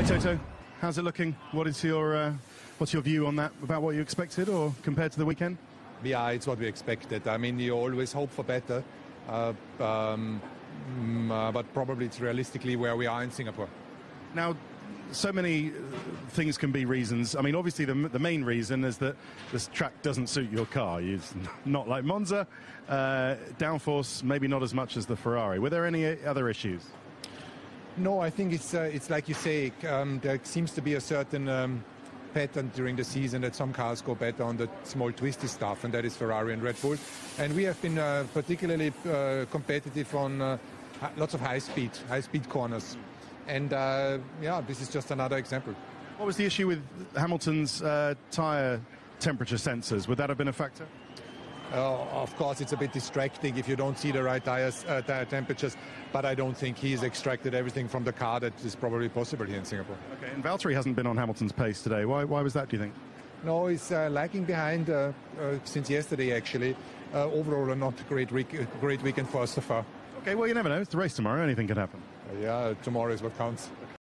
Hey, Toto, how's it looking? What is your uh, what's your view on that? About what you expected, or compared to the weekend? Yeah, it's what we expected. I mean, you always hope for better, uh, um, mm, uh, but probably it's realistically where we are in Singapore. Now, so many uh, things can be reasons. I mean, obviously, the, the main reason is that this track doesn't suit your car. It's not like Monza. Uh, downforce, maybe not as much as the Ferrari. Were there any other issues? No, I think it's uh, it's like you say. Um, there seems to be a certain um, pattern during the season that some cars go better on the small twisty stuff, and that is Ferrari and Red Bull. And we have been uh, particularly uh, competitive on uh, lots of high speed, high speed corners. And uh, yeah, this is just another example. What was the issue with Hamilton's uh, tyre temperature sensors? Would that have been a factor? Uh, of course, it's a bit distracting if you don't see the right tires, uh, tire temperatures, but I don't think he's extracted everything from the car that is probably possible here in Singapore. Okay, and Valtteri hasn't been on Hamilton's pace today. Why, why was that, do you think? No, he's uh, lagging behind uh, uh, since yesterday, actually. Uh, overall, a not great, week, great weekend for us so far. Okay, well, you never know. It's the race tomorrow. Anything can happen. yeah, tomorrow is what counts.